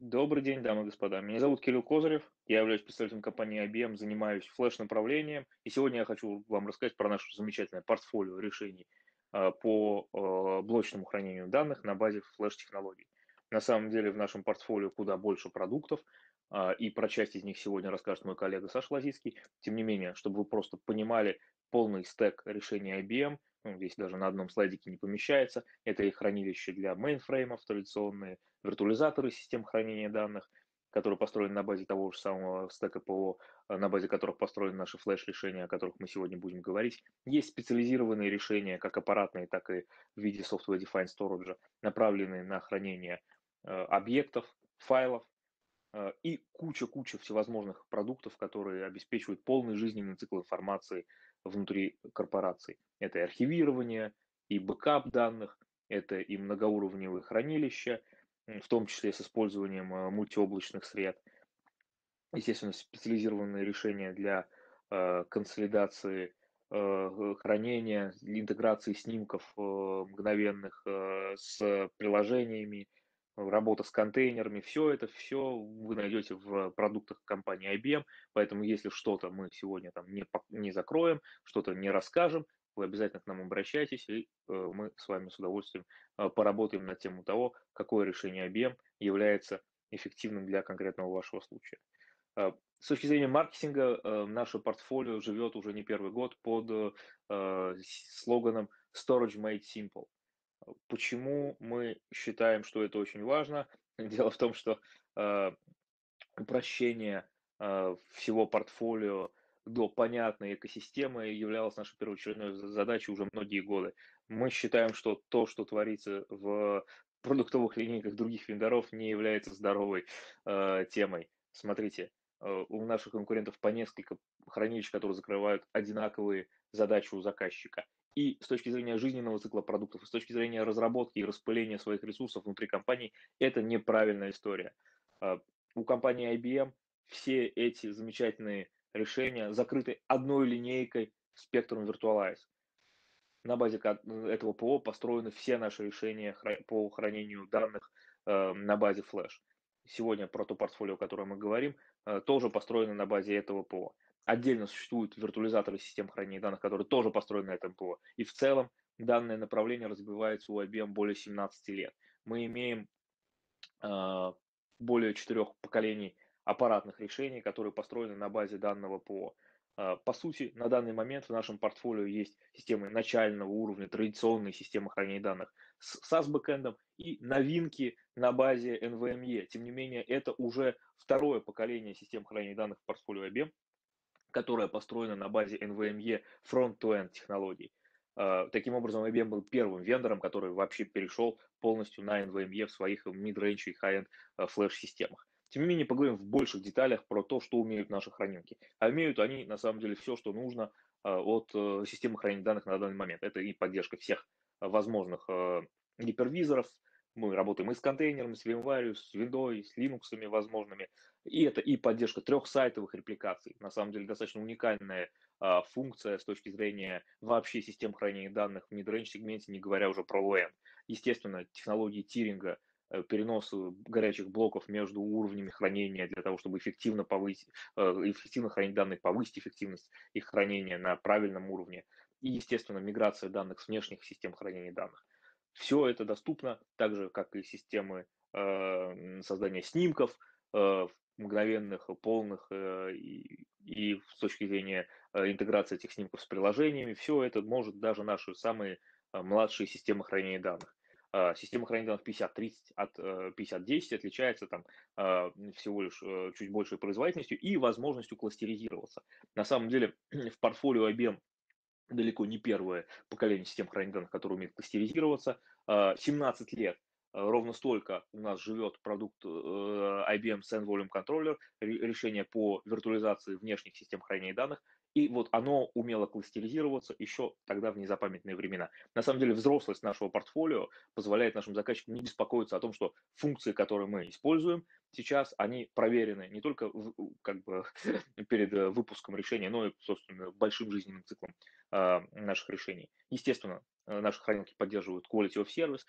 Добрый день, дамы и господа. Меня зовут Кирилл Козырев, я являюсь представителем компании IBM, занимаюсь флеш-направлением, и сегодня я хочу вам рассказать про наше замечательное портфолио решений а, по а, блочному хранению данных на базе флеш-технологий. На самом деле в нашем портфолио куда больше продуктов, а, и про часть из них сегодня расскажет мой коллега Саша Лазицкий. Тем не менее, чтобы вы просто понимали полный стек решений IBM, ну, здесь даже на одном слайдике не помещается, это и хранилище для мейнфреймов, традиционные виртуализаторы систем хранения данных, которые построены на базе того же самого стека ПО, на базе которых построены наши флеш-решения, о которых мы сегодня будем говорить. Есть специализированные решения, как аппаратные, так и в виде Software Defined Storage, направленные на хранение э, объектов, файлов, и куча-куча всевозможных продуктов, которые обеспечивают полный жизненный цикл информации внутри корпораций. Это и архивирование, и бэкап данных, это и многоуровневые хранилища, в том числе с использованием э, мультиоблачных сред. Естественно, специализированные решения для э, консолидации хранения, интеграции снимков мгновенных с приложениями, работа с контейнерами, все это, все вы найдете в продуктах компании IBM, поэтому если что-то мы сегодня там не, не закроем, что-то не расскажем, вы обязательно к нам обращайтесь, и э, мы с вами с удовольствием э, поработаем на тему того, какое решение IBM является эффективным для конкретного вашего случая. Э, с точки зрения маркетинга, наше портфолио живет уже не первый год под слоганом Storage Made Simple. Почему мы считаем, что это очень важно? Дело в том, что э, упрощение э, всего портфолио до понятной экосистемы являлась нашей первоочередной задачей уже многие годы. Мы считаем, что то, что творится в продуктовых линейках других вендоров, не является здоровой э, темой. Смотрите, э, у наших конкурентов по несколько хранилищ, которые закрывают одинаковые задачи у заказчика и с точки зрения жизненного цикла продуктов, и с точки зрения разработки и распыления своих ресурсов внутри компании, это неправильная история. А, у компании IBM все эти замечательные решения закрыты одной линейкой Spectrum Virtualize. На базе этого ПО построены все наши решения по хранению данных э, на базе Flash. Сегодня про то портфолио, о котором мы говорим, э, тоже построено на базе этого ПО. Отдельно существуют виртуализаторы систем хранения данных, которые тоже построены на этом ПО. И в целом данное направление развивается у IBM более 17 лет. Мы имеем э, более четырех поколений аппаратных решений, которые построены на базе данного ПО. Э, по сути, на данный момент в нашем портфолио есть системы начального уровня, традиционные системы хранения данных с SAS-бэкэндом и новинки на базе NVMe. Тем не менее, это уже второе поколение систем хранения данных в портфолио IBM, которая построена на базе NVMe front-to-end технологий. А, таким образом, IBM был первым вендором, который вообще перешел полностью на NVMe в своих mid-range и high-end а, флеш-системах. Тем не менее, поговорим в больших деталях про то, что умеют наши хранилки. А умеют они, на самом деле, все, что нужно а, от э, системы хранения данных на данный момент. Это и поддержка всех возможных гипервизоров, мы работаем и с контейнерами, с VMware, с Windows, с Linux возможными. И это и поддержка трехсайтовых репликаций. На самом деле достаточно уникальная а, функция с точки зрения вообще систем хранения данных в mid-range сегменте, не говоря уже про LAN. Естественно, технологии тиринга э, перенос горячих блоков между уровнями хранения для того, чтобы эффективно, повысить, э, эффективно хранить данные, повысить эффективность их хранения на правильном уровне. И, естественно, миграция данных с внешних систем хранения данных. Все это доступно, так же, как и системы э, создания снимков, э, мгновенных, полных э, и, и с точки зрения э, интеграции этих снимков с приложениями. Все это может даже наши самые э, младшие системы хранения данных. Uh, система хранения данных 5030 от uh, 5010 отличается там uh, всего лишь чуть большей производительностью и возможностью кластеризироваться. На самом деле в портфолио IBM далеко не первое поколение систем хранения данных, которое умеет кластеризироваться. 17 а, лет а, ровно столько у нас живет продукт э, IBM Send Volume Controller, решение по виртуализации внешних систем хранения данных, и вот оно умело кластеризироваться еще тогда в незапамятные времена. На самом деле взрослость нашего портфолио позволяет нашим заказчикам не беспокоиться о том, что функции, которые мы используем сейчас, они проверены не только в, как бы перед э, выпуском решения, но и, собственно, большим жизненным циклом э, наших решений. Естественно, э, наши хранилки поддерживают quality of service,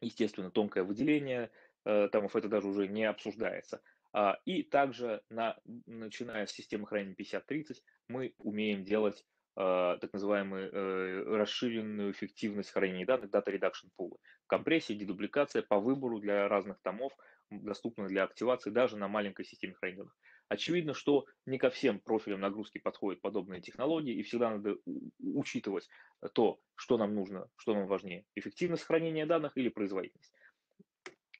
естественно, тонкое выделение, томов, это даже уже не обсуждается. А, и также, на, начиная с системы хранения 5030, мы умеем делать а, так называемую э, расширенную эффективность хранения данных, Data Reduction Pool. Компрессия, дедубликация по выбору для разных томов, доступна для активации даже на маленькой системе хранения данных. Очевидно, что не ко всем профилям нагрузки подходят подобные технологии, и всегда надо учитывать то, что нам нужно, что нам важнее, эффективность хранения данных или производительность.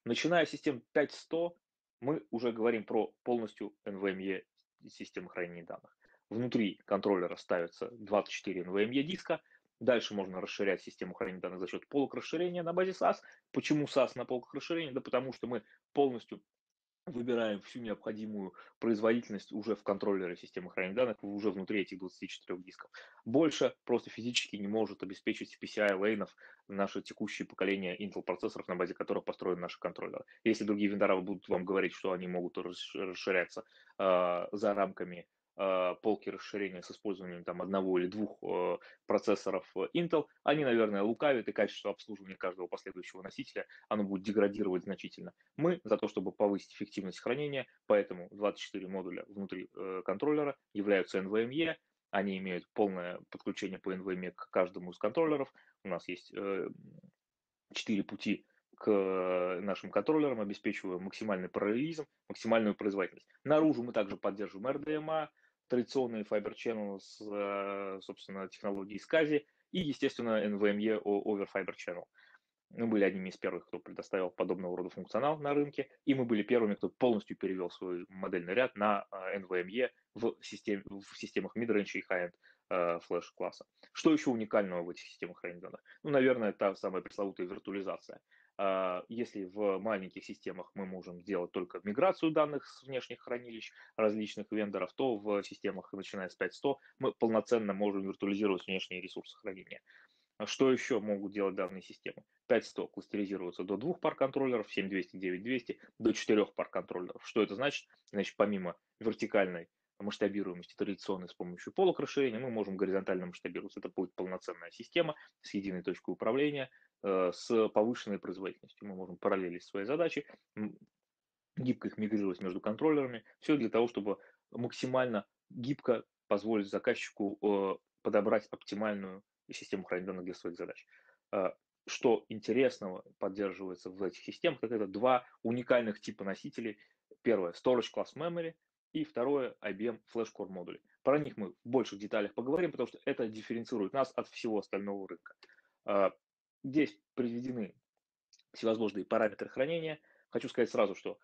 Начиная с систем 5100, мы уже говорим про полностью NVMe систему хранения данных. Внутри контроллера ставится 24 NVMe диска. Дальше можно расширять систему хранения данных за счет полок расширения на базе SAS. Почему SAS на полках расширения? Да потому что мы полностью выбираем всю необходимую производительность уже в контроллере системы хранения данных, уже внутри этих 24 дисков. Больше просто физически не может обеспечить PCI лейнов наше текущее поколение Intel процессоров, на базе которых построены наши контроллеры. Если другие вендоры будут вам говорить, что они могут расширяться э, за рамками полки расширения с использованием там одного или двух э, процессоров Intel, они, наверное, лукавят, и качество обслуживания каждого последующего носителя, оно будет деградировать значительно. Мы за то, чтобы повысить эффективность хранения, поэтому 24 модуля внутри э, контроллера являются NVMe, они имеют полное подключение по NVMe к каждому из контроллеров. У нас есть э, 4 пути к нашим контроллерам, обеспечивая максимальный параллелизм, максимальную производительность. Наружу мы также поддерживаем RDMA, традиционные Fiber Channel с, э, собственно, технологией SCSI и, естественно, NVMe over Fiber Channel. Мы были одними из первых, кто предоставил подобного рода функционал на рынке, и мы были первыми, кто полностью перевел свой модельный ряд на э, NVMe в, системе, в системах midrange и high-end э, флеш класса. Что еще уникального в этих системах хранения? Ну, наверное, та самая пресловутая виртуализация. А, если в маленьких системах мы можем сделать только миграцию данных с внешних хранилищ различных вендоров, то в системах, начиная с 5.100, мы полноценно можем виртуализировать внешние ресурсы хранения. А что еще могут делать данные системы? 5.100 кластеризируется до двух пар контроллеров, 7.200, 9.200 до четырех пар контроллеров. Что это значит? Значит, помимо вертикальной масштабируемости традиционной с помощью полок расширения, мы можем горизонтально масштабироваться. Это будет полноценная система с единой точкой управления, с повышенной производительностью. Мы можем параллелить свои задачи, гибко их мигрировать между контроллерами. Все для того, чтобы максимально гибко позволить заказчику э, подобрать оптимальную систему хранения данных для своих задач. Э, что интересного поддерживается в этих системах, так это два уникальных типа носителей. Первое – Storage Class Memory, и второе – IBM Flash Core модули. Про них мы в больших деталях поговорим, потому что это дифференцирует нас от всего остального рынка. Здесь приведены всевозможные параметры хранения. Хочу сказать сразу, что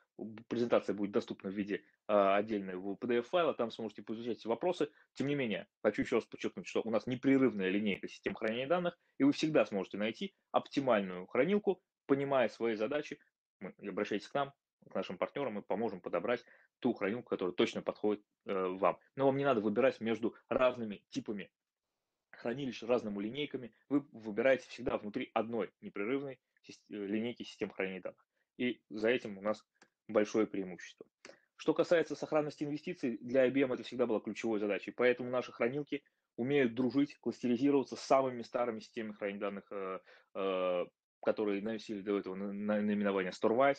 презентация будет доступна в виде а, отдельного PDF-файла, там сможете поизучать вопросы. Тем не менее, хочу еще раз подчеркнуть, что у нас непрерывная линейка систем хранения данных, и вы всегда сможете найти оптимальную хранилку, понимая свои задачи. Мы, обращайтесь к нам, к нашим партнерам, мы поможем подобрать ту хранилку, которая точно подходит э, вам. Но вам не надо выбирать между разными типами хранилищ разными линейками, вы выбираете всегда внутри одной непрерывной э, линейки систем хранения данных. И за этим у нас большое преимущество. Что касается сохранности инвестиций, для IBM это всегда была ключевой задачей, поэтому наши хранилки умеют дружить, кластеризироваться с самыми старыми системами хранения данных, э, э, которые носили до этого наименование StoreWise.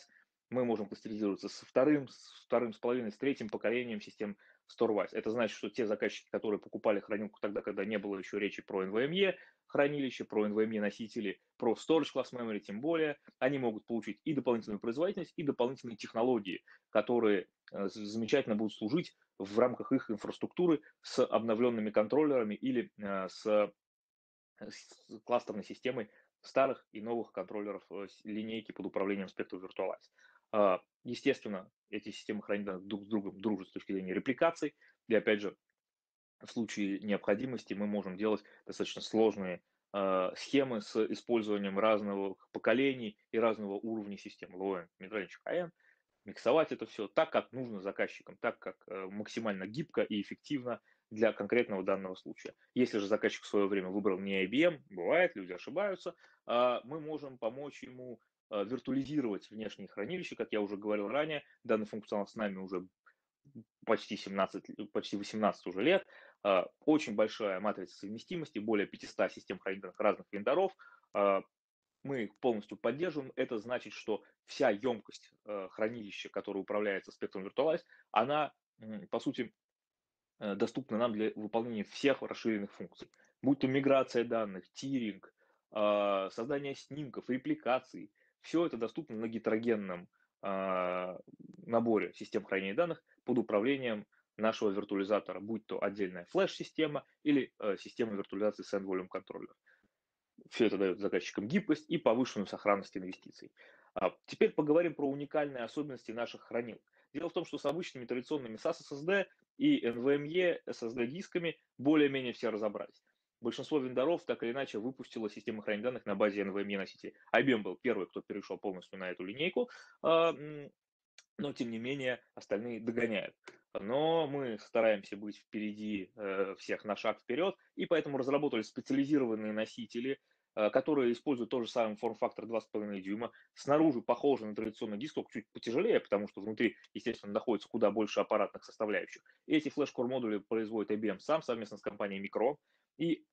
Мы можем кластеризироваться со вторым, с вторым с половиной, с третьим поколением систем StoreWise. Это значит, что те заказчики, которые покупали хранилку тогда, когда не было еще речи про NVMe хранилище, про NVMe носители, про Storage Class Memory тем более, они могут получить и дополнительную производительность, и дополнительные технологии, которые э, замечательно будут служить в рамках их инфраструктуры с обновленными контроллерами или э, с, с кластерной системой старых и новых контроллеров э, линейки под управлением Spectrum Virtualize. А, естественно, эти системы хранения друг с другом дружат с точки зрения репликаций. И опять же, в случае необходимости мы можем делать достаточно сложные э, схемы с использованием разного поколений и разного уровня систем low-end, mid-range, high-end, миксовать это все так, как нужно заказчикам, так, как э, максимально гибко и эффективно для конкретного данного случая. Если же заказчик в свое время выбрал не IBM, бывает, люди ошибаются, э, мы можем помочь ему виртуализировать внешние хранилища, как я уже говорил ранее, данный функционал с нами уже почти 17, почти 18 уже лет, э, очень большая матрица совместимости, более 500 систем хранения разных вендоров, э, мы их полностью поддерживаем. Это значит, что вся емкость э, хранилища, которая управляется Spectrum Virtualize, она, по сути, э, доступна нам для выполнения всех расширенных функций. Будь то миграция данных, тиринг, э, создание снимков, репликаций. Все это доступно на гетерогенном э, наборе систем хранения данных под управлением нашего виртуализатора, будь то отдельная флеш-система или э, система виртуализации Send Volume Controller. Все это дает заказчикам гибкость и повышенную сохранность инвестиций. А теперь поговорим про уникальные особенности наших хранил. Дело в том, что с обычными традиционными SAS SSD и NVMe SSD дисками более-менее все разобрались. Большинство вендоров так или иначе выпустило системы хранения данных на базе NVMe носителей. IBM был первый, кто перешел полностью на эту линейку, а, но тем не менее остальные догоняют но мы стараемся быть впереди э, всех на шаг вперед, и поэтому разработали специализированные носители, э, которые используют тот же самый форм-фактор 2,5 дюйма, снаружи похожи на традиционный диск, только чуть потяжелее, потому что внутри, естественно, находится куда больше аппаратных составляющих. Эти флеш-кор модули производит IBM сам совместно с компанией Micron, и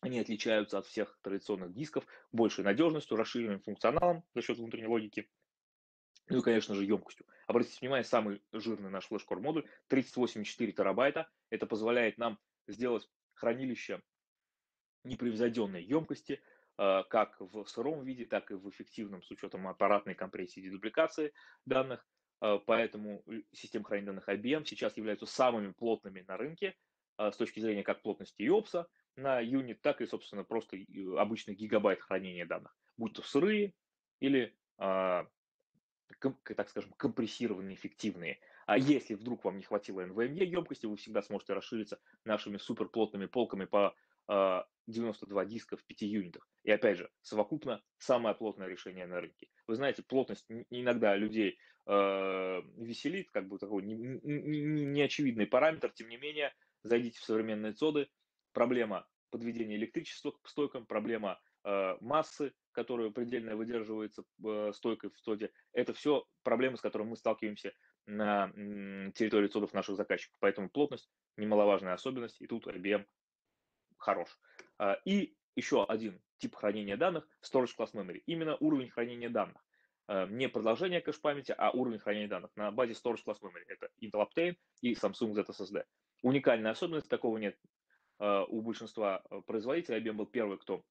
они отличаются от всех традиционных дисков большей надежностью, расширенным функционалом за счет внутренней логики ну и, конечно же, емкостью. Обратите внимание, самый жирный наш флеш-кор модуль 38,4 терабайта. Это позволяет нам сделать хранилище непревзойденной емкости, э, как в сыром виде, так и в эффективном с учетом аппаратной компрессии и дедубликации данных. Э, поэтому системы хранения данных IBM сейчас являются самыми плотными на рынке э, с точки зрения как плотности IOPS на юнит, так и, собственно, просто обычный гигабайт хранения данных, будь то сырые или так скажем, компрессированные, эффективные. А если вдруг вам не хватило NVMe емкости, вы всегда сможете расшириться нашими суперплотными полками по 92 а, диска в 5 юнитах. И опять же, совокупно самое плотное решение на рынке. Вы знаете, плотность иногда людей э, веселит, как бы такой неочевидный не, не параметр, тем не менее, зайдите в современные цоды, проблема подведения электричества к стойкам, проблема э, массы, которая предельно выдерживается э, стойкой в стоде, это все проблемы, с которыми мы сталкиваемся на территории цодов наших заказчиков. Поэтому плотность немаловажная особенность, и тут IBM хорош. А, и еще один тип хранения данных – Storage Class Memory. Именно уровень хранения данных. А, не продолжение кэш-памяти, а уровень хранения данных на базе Storage Class Memory. Это Intel Optane и Samsung ZSSD. Уникальная особенность, такого нет а, у большинства производителей. IBM был первый, кто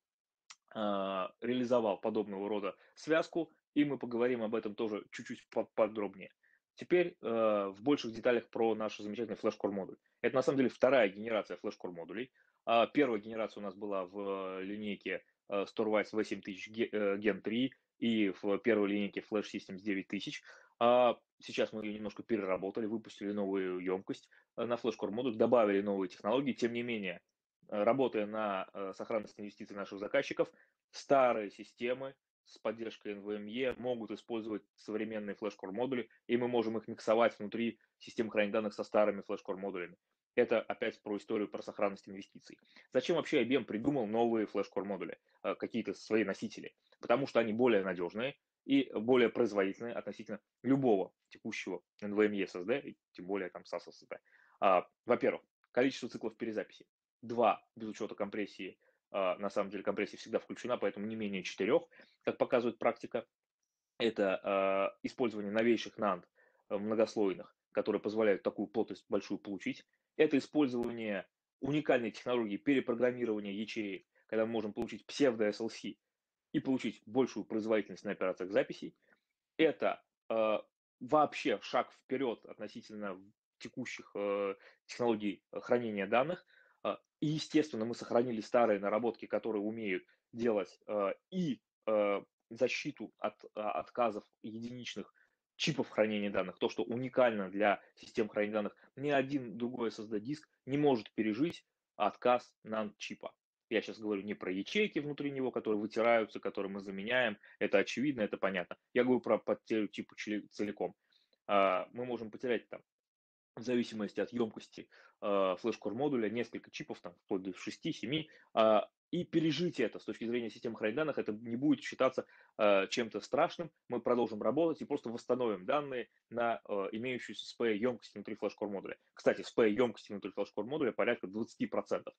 а, реализовал подобного рода связку, и мы поговорим об этом тоже чуть-чуть подробнее. Теперь э, в больших деталях про наш замечательный флеш-кор модуль. Это на самом деле вторая генерация флеш-кор модулей. А первая генерация у нас была в линейке э, StoreWise V7000 Gen 3 и в первой линейке Flash Systems 9000. А сейчас мы ее немножко переработали, выпустили новую емкость на флеш-кор модуль, добавили новые технологии. Тем не менее, Э, работая на э, сохранность инвестиций наших заказчиков, старые системы с поддержкой NVMe могут использовать современные флеш-кор модули, и мы можем их миксовать внутри систем хранения данных со старыми флеш-кор модулями. Это опять про историю про сохранность инвестиций. Зачем вообще IBM придумал новые флеш-кор модули, э, какие-то свои носители? Потому что они более надежные и более производительные относительно любого текущего NVMe SSD, тем более там SAS SSD. А, во-первых, количество циклов перезаписи. 2 без учета компрессии. А, на самом деле компрессия всегда включена, поэтому не менее 4, как показывает практика. Это а, использование новейших NAND э, многослойных, которые позволяют такую плотность большую получить. Это использование уникальной технологии перепрограммирования ячеек, когда мы можем получить псевдо-SLC и получить большую производительность на операциях записей. Это вообще шаг вперед относительно текущих э, технологий хранения данных, а, и, естественно, мы сохранили старые наработки, которые умеют делать а, и а, защиту от отказов единичных чипов хранения данных, то, что уникально для систем хранения данных, ни один другой SSD-диск не может пережить отказ NAND-чипа. Я сейчас говорю не про ячейки внутри него, которые вытираются, которые мы заменяем. Это очевидно, это понятно. Я говорю про потерю типа целиком. Мы можем потерять там в зависимости от емкости э, флеш-кор модуля, несколько чипов, там, вплоть до 6-7, э, а, и пережить это с точки зрения системы хранения данных, это не будет считаться э, чем-то страшным. Мы продолжим работать и просто восстановим данные на э, имеющуюся SPA емкость внутри флеш-кор модуля. Кстати, SPA емкости внутри флеш-кор модуля порядка 20%. Э,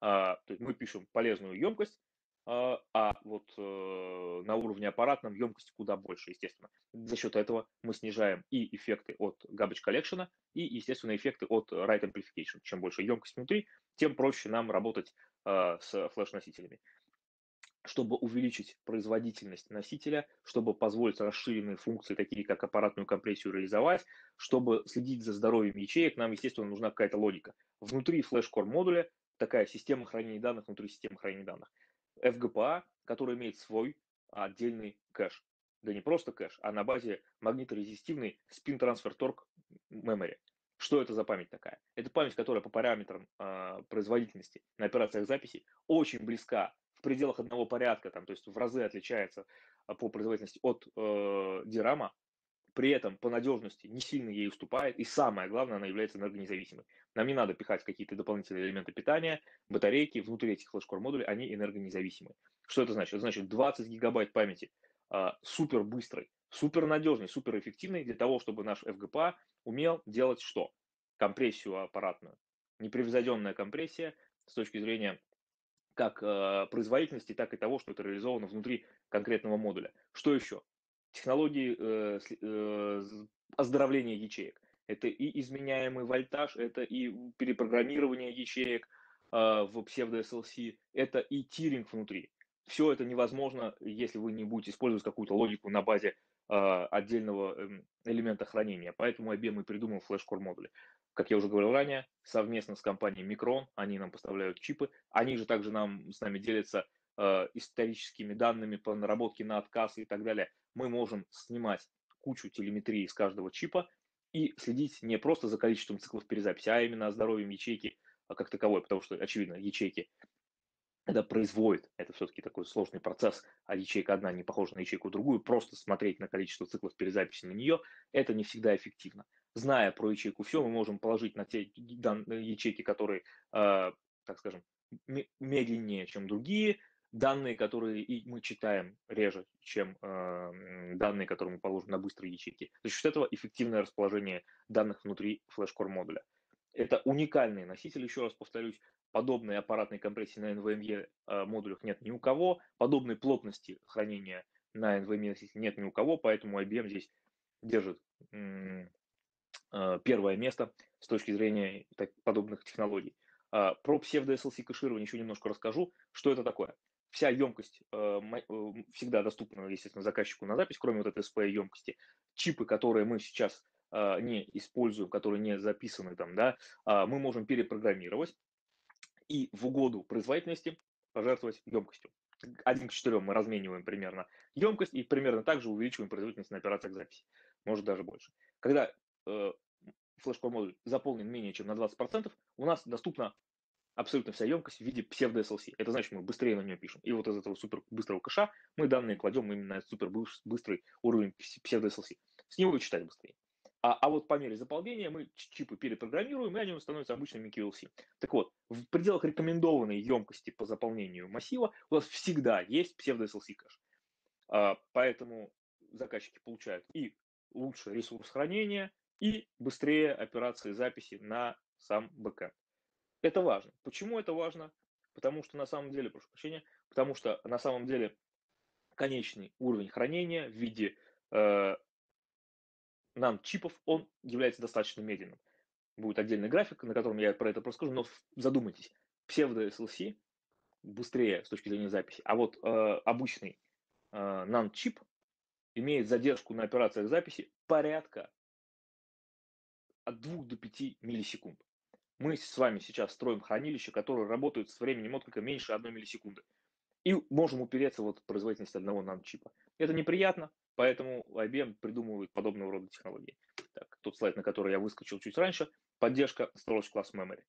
то есть мы пишем полезную емкость, а, а вот э, на уровне аппаратном емкость куда больше, естественно. За счет этого мы снижаем и эффекты от garbage collection, и, естественно, эффекты от write amplification. Чем больше емкость внутри, тем проще нам работать э, с флеш-носителями. Чтобы увеличить производительность носителя, чтобы позволить расширенные функции, такие как аппаратную компрессию, реализовать, чтобы следить за здоровьем ячеек, нам, естественно, нужна какая-то логика. Внутри флеш-кор модуля такая система хранения данных внутри системы хранения данных. FGPA, который имеет свой отдельный кэш. Да не просто кэш, а на базе магниторезистивный Spin Transfer Torque Memory. Что это за память такая? Это память, которая по параметрам э, производительности на операциях записи очень близка в пределах одного порядка, там, то есть в разы отличается а, по производительности от э, дирама, при этом по надежности не сильно ей уступает, и самое главное, она является энергонезависимой. Нам не надо пихать какие-то дополнительные элементы питания, батарейки, внутри этих флеш-кор модулей, они энергонезависимы. Что это значит? Это значит 20 гигабайт памяти, э, супер быстрой, супер надежной, супер эффективной для того, чтобы наш FGPA умел делать что? Компрессию аппаратную. Непревзойденная компрессия с точки зрения как э, производительности, так и того, что это реализовано внутри конкретного модуля. Что еще? Технологии э, э, оздоровления ячеек. Это и изменяемый вольтаж, это и перепрограммирование ячеек э, в псевдо-SLC, это и тиринг внутри. Все это невозможно, если вы не будете использовать какую-то логику на базе э, отдельного э, элемента хранения. Поэтому IBM и придумал флеш-кор модули. Как я уже говорил ранее, совместно с компанией Micron, они нам поставляют чипы, они же также нам, с нами делятся э, историческими данными по наработке на отказ и так далее мы можем снимать кучу телеметрии с каждого чипа и следить не просто за количеством циклов перезаписи, а именно о здоровье ячейки а, как таковой, потому что, очевидно, ячейки это производит, это все-таки такой сложный процесс, а ячейка одна не похожа на ячейку другую, просто смотреть на количество циклов перезаписи на нее, это не всегда эффективно. Зная про ячейку все, мы можем положить на те ячейки, которые, э, так скажем, медленнее, чем другие, данные, которые и мы читаем реже, чем э, данные, которые мы положим на быстрые ячейки. За счет этого эффективное расположение данных внутри флеш-кор модуля. Это уникальный носитель, еще раз повторюсь, подобной аппаратной компрессии на NVMe э, модулях нет ни у кого, подобной плотности хранения на NVMe нет ни у кого, поэтому IBM здесь держит э, первое место с точки зрения так, подобных технологий. Uh, про псевдо-SLC кэширование еще немножко расскажу. Что это такое? Вся емкость э, э, всегда доступна, естественно, заказчику на запись, кроме вот этой SPI емкости. Чипы, которые мы сейчас э, не используем, которые не записаны там, да, а мы можем перепрограммировать и в угоду производительности пожертвовать емкостью. Один к четырем мы размениваем примерно емкость и примерно так же увеличиваем производительность на операциях записи. Может даже больше. Когда э, флеш-кор модуль заполнен менее чем на 20%, у нас доступно абсолютно вся емкость в виде псевдо-SLC. Это значит, мы быстрее на нее пишем. И вот из этого супер быстрого кэша мы данные кладем именно на супер быстрый уровень псевдо-SLC. С него читать быстрее. А, а вот по мере заполнения мы чипы перепрограммируем, и они становятся обычными QLC. Так вот, в пределах рекомендованной емкости по заполнению массива у нас всегда есть псевдо-SLC кэш. А, поэтому заказчики получают и лучше ресурс хранения, и быстрее операции записи на сам бэкэнд. Это важно. Почему это важно? Потому что на самом деле, прошу прощения, потому что на самом деле конечный уровень хранения в виде э, NAND-чипов, он является достаточно медленным. Будет отдельный график, на котором я про это расскажу, но задумайтесь, псевдо-SLC быстрее с точки зрения записи, а вот э, обычный э, NAND-чип имеет задержку на операциях записи порядка от 2 до 5 миллисекунд мы с вами сейчас строим хранилище, которое работает с временем отклика меньше 1 миллисекунды. И можем упереться вот в производительность одного наночипа. Это неприятно, поэтому IBM придумывает подобного рода технологии. Так, тот слайд, на который я выскочил чуть раньше, поддержка Storage Class Memory.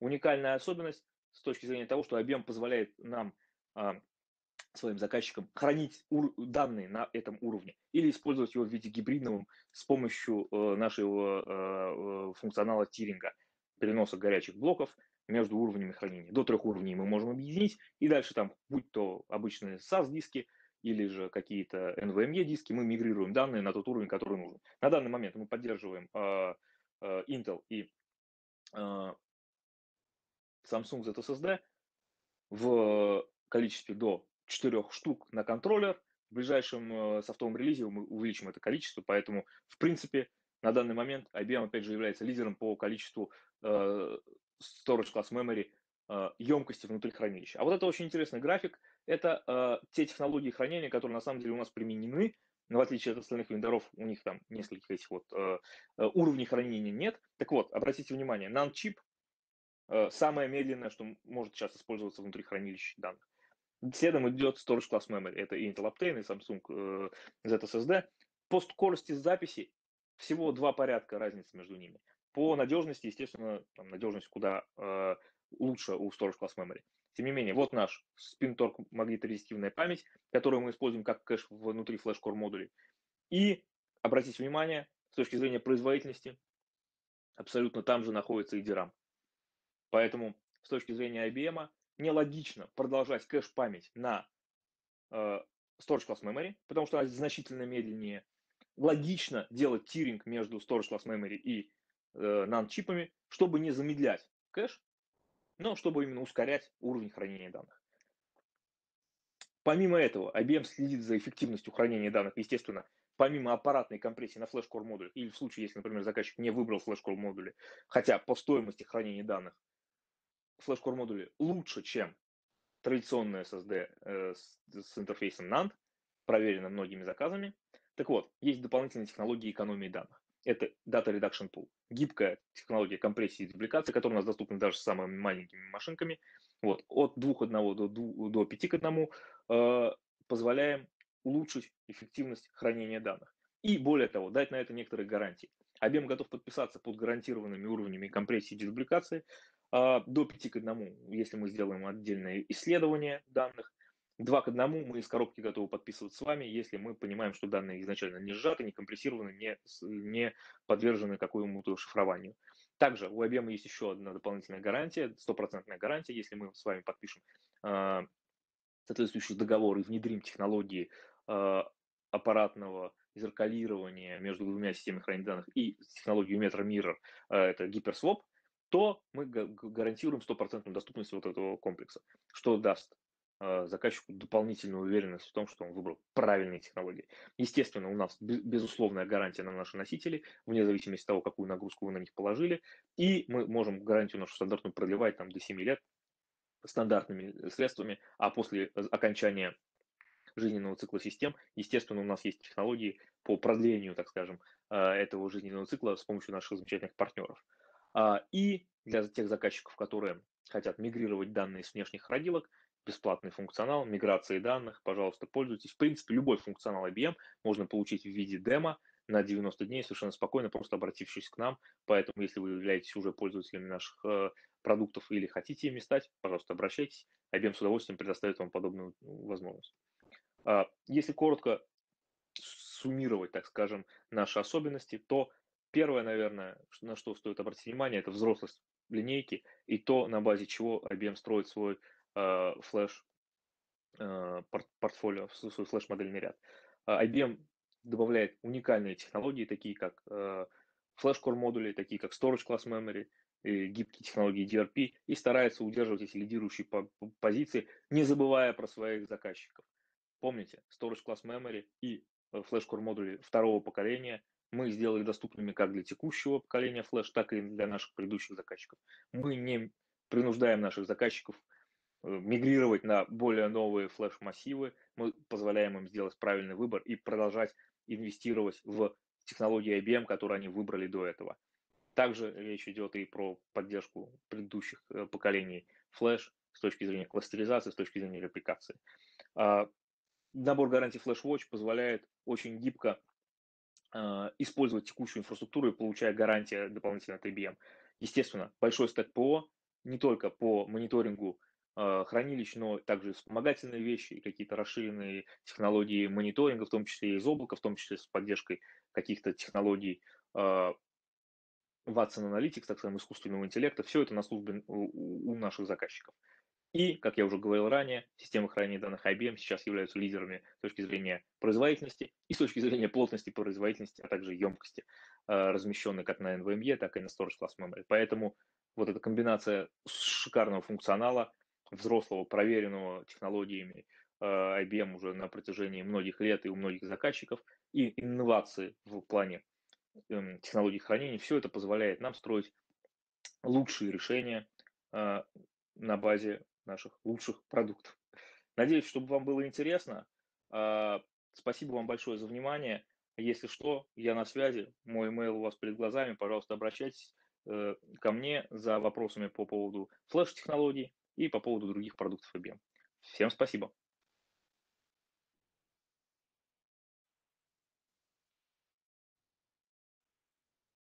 Уникальная особенность с точки зрения того, что IBM позволяет нам, а, своим заказчикам, хранить данные на этом уровне или использовать его в виде гибридного с помощью э, нашего э, э, функционала тиринга – переноса горячих блоков между уровнями хранения. До трех уровней мы можем объединить, и дальше там, будь то обычные SAS-диски или же какие-то NVMe диски, мы мигрируем данные на тот уровень, который нужен. На данный момент мы поддерживаем э, э, Intel и э, Samsung ZSSD в количестве до четырех штук на контроллер. В ближайшем э, софтовом релизе мы увеличим это количество, поэтому, в принципе, на данный момент IBM, опять же, является лидером по количеству э, storage class memory э, емкости внутри хранилища. А вот это очень интересный график. Это э, те технологии хранения, которые на самом деле у нас применены, но в отличие от остальных вендоров, у них там нескольких этих вот э, э, уровней хранения нет. Так вот, обратите внимание, NAND-чип э, самое медленное, что может сейчас использоваться внутри хранилища данных. Следом идет Storage Class Memory, это Intel Optane, и Samsung э, ZSSD. По скорости записи всего два порядка разницы между ними. По надежности, естественно, там, надежность куда э, лучше у Storage Class Memory. Тем не менее, вот наш SpinTorque магниторезистивная память, которую мы используем как кэш внутри флеш-кор модулей. И, обратите внимание, с точки зрения производительности, абсолютно там же находится и DRAM. Поэтому с точки зрения IBM нелогично продолжать кэш-память на э, Storage Class Memory, потому что она значительно медленнее. Логично делать тиринг между Storage Class Memory и э, NAND-чипами, чтобы не замедлять кэш, но чтобы именно ускорять уровень хранения данных. Помимо этого, IBM следит за эффективностью хранения данных, естественно, помимо аппаратной компрессии на флеш-кор модуле, или в случае, если, например, заказчик не выбрал флеш-кор модули, хотя по стоимости хранения данных флеш-кор модули лучше, чем традиционная SSD э, с, с интерфейсом NAND, проверено многими заказами. Так вот, есть дополнительные технологии экономии данных это Data Reduction Tool. Гибкая технология компрессии и дубликации, которая у нас доступна даже с самыми маленькими машинками. Вот, от 2.1 до, 2, до 5 к 1 э, позволяем улучшить эффективность хранения данных. И более того, дать на это некоторые гарантии. Объем готов подписаться под гарантированными уровнями компрессии и дубликации э, до 5 к 1, если мы сделаем отдельное исследование данных, Два к одному мы из коробки готовы подписывать с вами, если мы понимаем, что данные изначально не сжаты, не компрессированы, не, не подвержены какому-то шифрованию. Также у IBM есть еще одна дополнительная гарантия, стопроцентная гарантия, если мы с вами подпишем э, соответствующий договор и внедрим технологии э, аппаратного зеркалирования между двумя системами хранения данных и технологию Metro Mirror, э, это гиперсвоп, то мы гарантируем стопроцентную доступность вот этого комплекса, что даст заказчику дополнительную уверенность в том, что он выбрал правильные технологии. Естественно, у нас безусловная гарантия на наши носители, вне зависимости от того, какую нагрузку вы на них положили, и мы можем гарантию нашу стандартную продлевать там, до 7 лет стандартными средствами, а после окончания жизненного цикла систем, естественно, у нас есть технологии по продлению, так скажем, этого жизненного цикла с помощью наших замечательных партнеров. А, и для тех заказчиков, которые хотят мигрировать данные с внешних родилок, бесплатный функционал, миграции данных, пожалуйста, пользуйтесь. В принципе, любой функционал IBM можно получить в виде демо на 90 дней совершенно спокойно, просто обратившись к нам. Поэтому, если вы являетесь уже пользователями наших э, продуктов или хотите ими стать, пожалуйста, обращайтесь. IBM с удовольствием предоставит вам подобную ну, возможность. А, если коротко суммировать, так скажем, наши особенности, то первое, наверное, на что стоит обратить внимание, это взрослость линейки и то, на базе чего IBM строит свой Э, флеш э, портфолио, свой флеш-модельный ряд. А IBM добавляет уникальные технологии, такие как э, флеш-кор модули, такие как Storage Class Memory, гибкие технологии DRP, и старается удерживать эти лидирующие позиции, не забывая про своих заказчиков. Помните, Storage Class Memory и флеш-кор модули второго поколения мы сделали доступными как для текущего поколения флеш, так и для наших предыдущих заказчиков. Мы не принуждаем наших заказчиков Э, мигрировать на более новые флеш-массивы, мы позволяем им сделать правильный выбор и продолжать инвестировать в технологии IBM, которые они выбрали до этого. Также речь идет и про поддержку предыдущих э, поколений флеш с точки зрения кластеризации, с точки зрения репликации. А, набор гарантий FlashWatch позволяет очень гибко а, использовать текущую инфраструктуру и получая гарантии дополнительно от IBM. Естественно, большой стек ПО не только по мониторингу Э, хранилищ, но также вспомогательные вещи и какие-то расширенные технологии мониторинга, в том числе из облака, в том числе с поддержкой каких-то технологий э, Watson Analytics, так скажем, искусственного интеллекта. Все это на службе у, наших заказчиков. И, как я уже говорил ранее, системы хранения данных IBM сейчас являются лидерами с точки зрения производительности и с точки зрения плотности производительности, а также емкости, э, размещенной как на NVMe, так и на Storage Class Memory. Поэтому вот эта комбинация шикарного функционала, взрослого, проверенного технологиями а, IBM уже на протяжении многих лет и у многих заказчиков, и инновации в плане эм, технологий хранения, все это позволяет нам строить лучшие решения а, на базе наших лучших продуктов. Надеюсь, чтобы вам было интересно. А, спасибо вам большое за внимание. Если что, я на связи, мой email у вас перед глазами, пожалуйста, обращайтесь э, ко мне за вопросами по поводу флеш-технологий и по поводу других продуктов IBM. Всем спасибо.